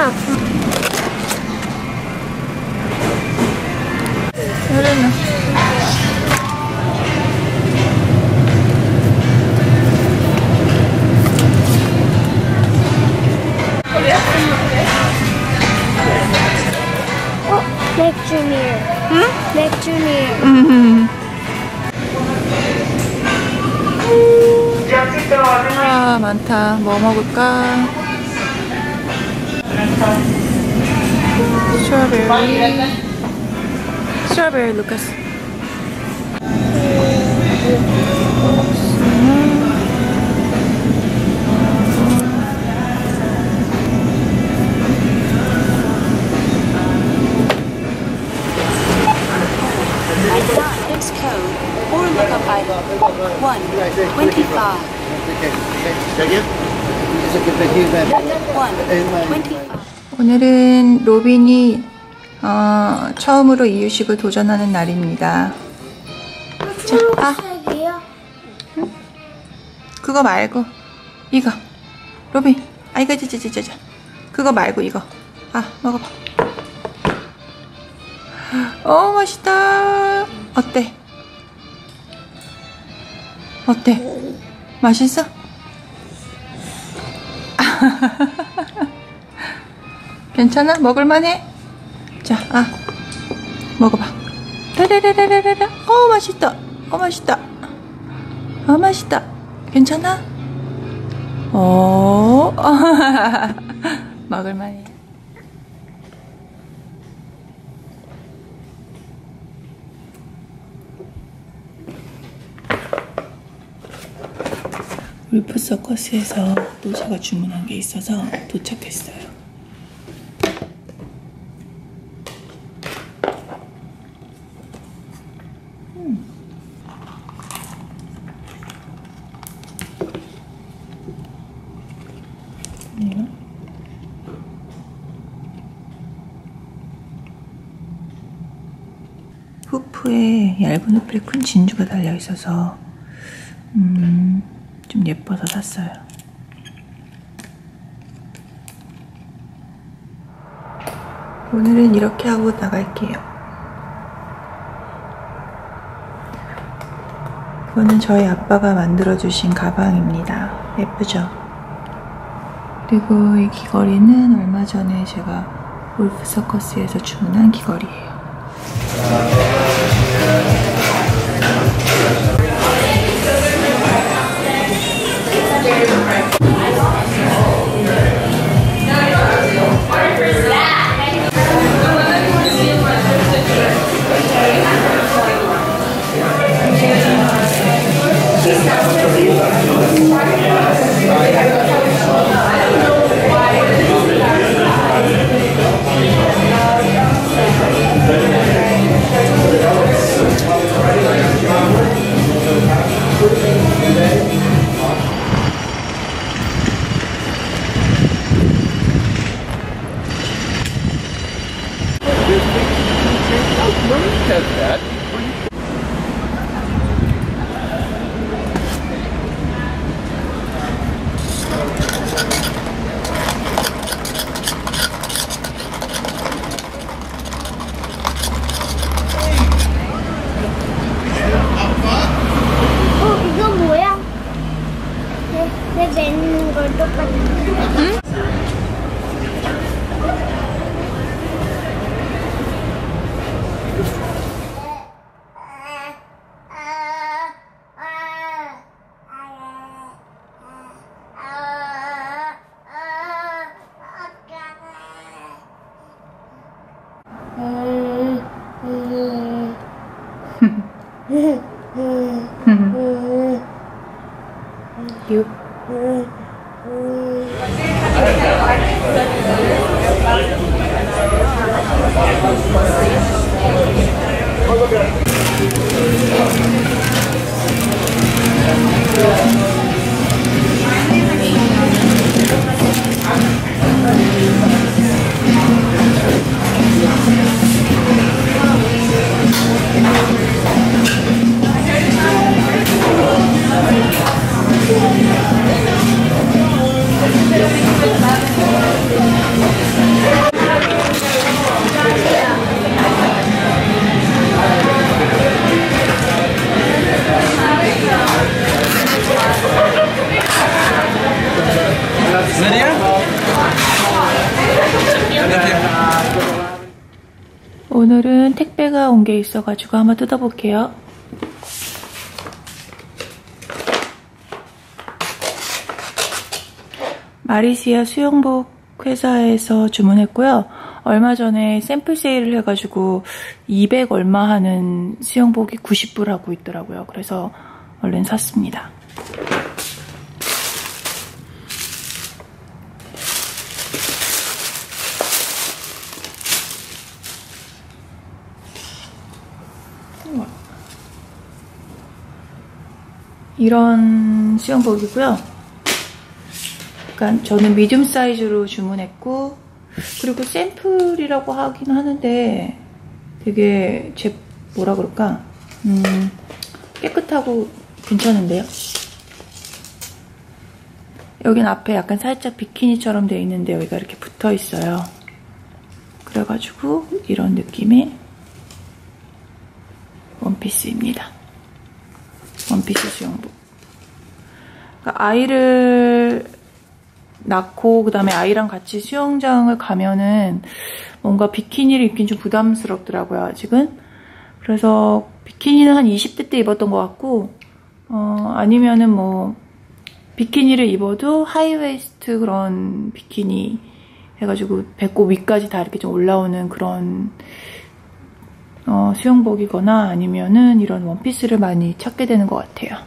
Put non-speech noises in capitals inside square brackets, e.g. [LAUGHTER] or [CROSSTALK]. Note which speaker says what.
Speaker 1: 아파.
Speaker 2: 혜린아.
Speaker 1: 어, 맥주니어.
Speaker 2: 응?
Speaker 1: 맥주니어.
Speaker 2: 음. 아 많다. 뭐 먹을까? 스트로베리. 스트로베리 루카스.
Speaker 3: Next code or look up item 125.
Speaker 4: Again?
Speaker 3: 125.
Speaker 2: 오늘은 로빈이 어, 처음으로 이유식을 도전하는 날입니다. 자, 아? 그거 말고 이거. 로빈, 아 이거 저저저저 그거 말고 이거. 아, 먹어봐. 어, 맛있다. 어때? 어때? 맛있어? [LAUGHS] 괜찮아? 먹을만해? 자, 아, 먹어봐. 라라라라라라. 어, 맛있다. 어, 맛있다. 어, 맛있다. 괜찮아? 어, [LAUGHS] 먹을만해. 울프 서커스에서 또 제가 주문한 게 있어서 도착했어요. 후프에 얇은 후프에 큰 진주가 달려 있어서 음, 좀 예뻐서 샀어요. 오늘은 이렇게 하고 나갈게요. 이거는 저희 아빠가 만들어주신 가방입니다. 예쁘죠? 그리고 이 귀걸이는 얼마 전에 제가 울프 서커스에서 주문한 귀걸이에요.
Speaker 1: 어, Mm-hmm. you.
Speaker 2: 유. 택배가 온 게 있어가지고 한번 뜯어볼게요. 마리시아 수영복 회사에서 주문했고요. 얼마 전에 샘플 세일을 해가지고 200 얼마 하는 수영복이 90불 하고 있더라고요. 그래서 얼른 샀습니다. 이런 수영복이고요. 약간 저는 미디움 사이즈로 주문했고 그리고 샘플이라고 하긴 하는데 되게 제 뭐라 그럴까 음, 깨끗하고 괜찮은데요. 여긴 앞에 약간 살짝 비키니처럼 되어 있는데 여기가 이렇게 붙어 있어요. 그래가지고 이런 느낌의 원피스입니다. 원피스 수영복. 그러니까 아이를 낳고 그다음에 아이랑 같이 수영장을 가면은 뭔가 비키니를 입긴 좀 부담스럽더라고요 아직은 그래서 비키니는 한 20대 때 입었던 것 같고 어 아니면은 뭐 비키니를 입어도 high waist 그런 비키니 해가지고 배꼽 위까지 다 이렇게 좀 올라오는 그런 어 수영복이거나 아니면은 이런 원피스를 많이 찾게 되는 것 같아요.